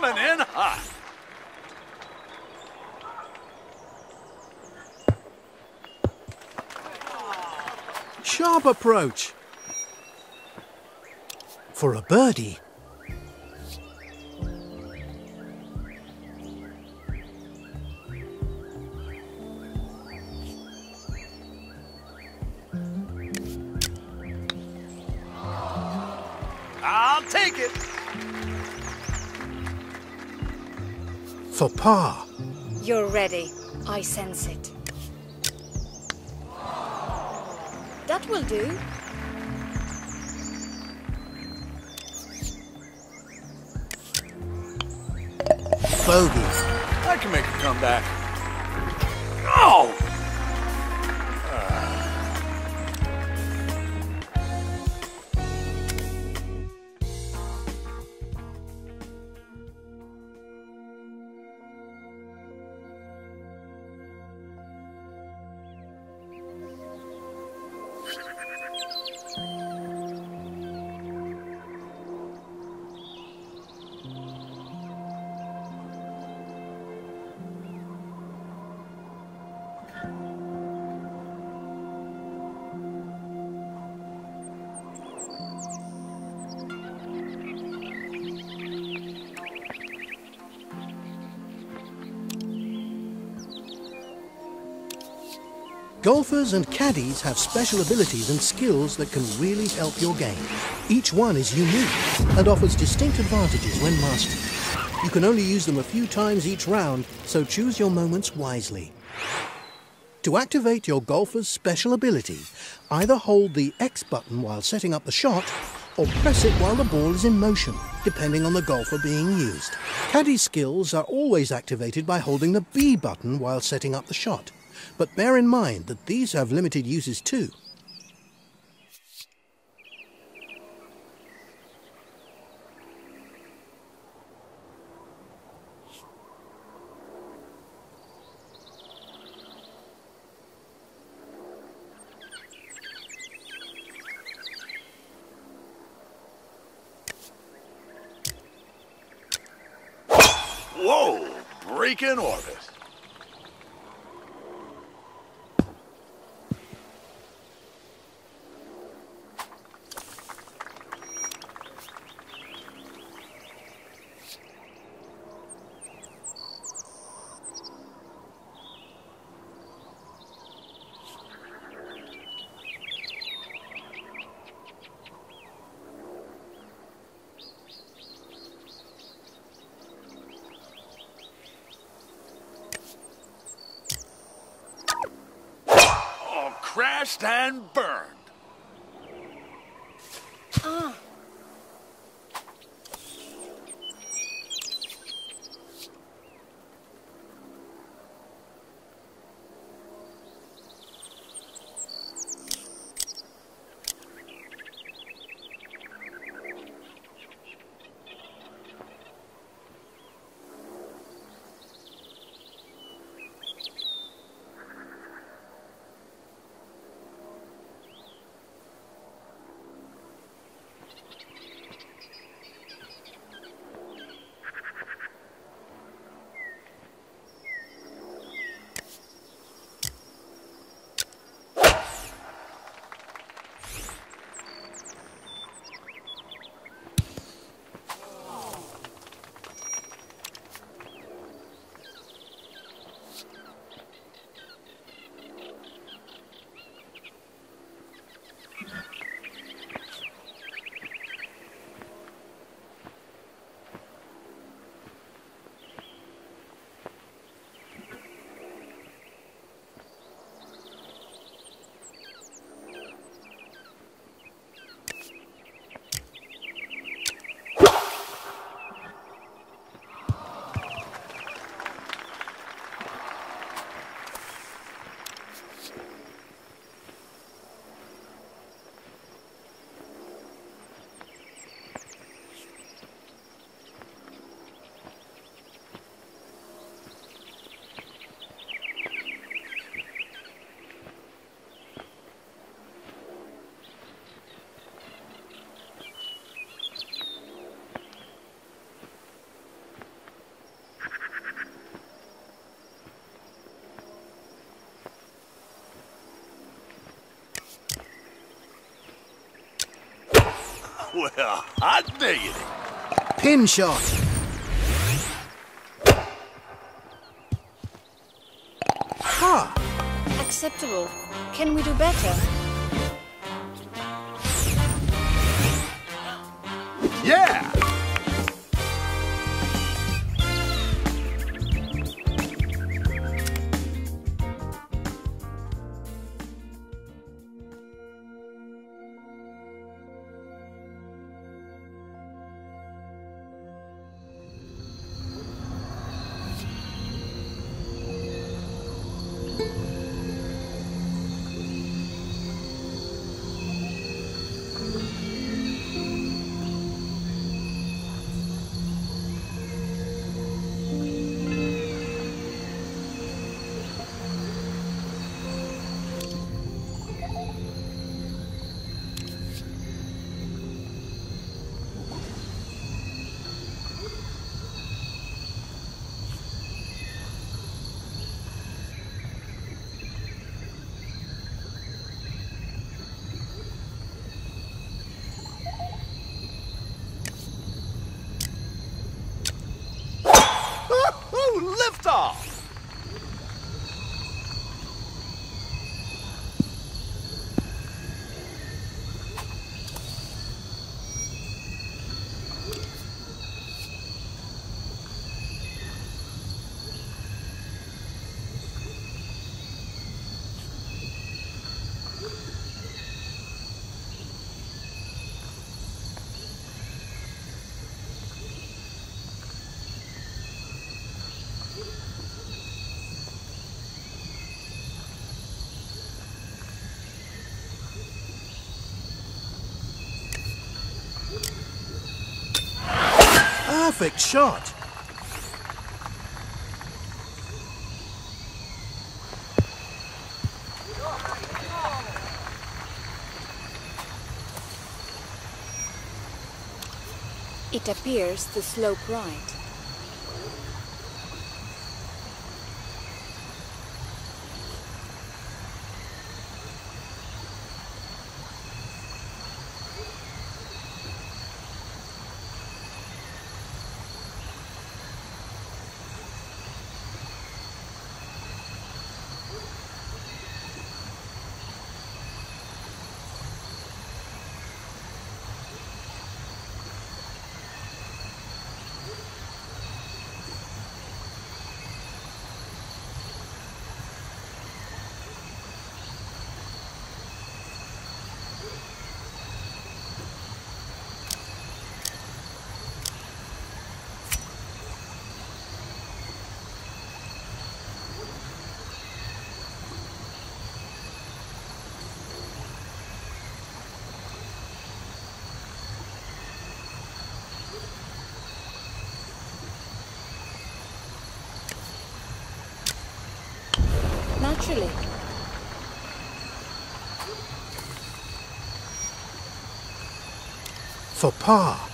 coming in hot. Sharp approach. For a birdie. I'll take it. For par. You're ready. I sense it. That will do. Bogey. I can make a comeback. Oh! Golfers and caddies have special abilities and skills that can really help your game. Each one is unique and offers distinct advantages when mastered. You can only use them a few times each round, so choose your moments wisely. To activate your golfer's special ability, either hold the X button while setting up the shot or press it while the ball is in motion, depending on the golfer being used. Caddy skills are always activated by holding the B button while setting up the shot, but bear in mind that these have limited uses too. Whoa! Break in orbit. Oh, crashed and burned. Uh. Well, I dig it. Pin shot. Ha! Acceptable. Can we do better? Perfect shot. It appears the slope right. For par.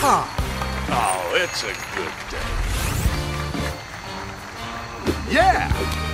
Ha! It's a good day. Yeah!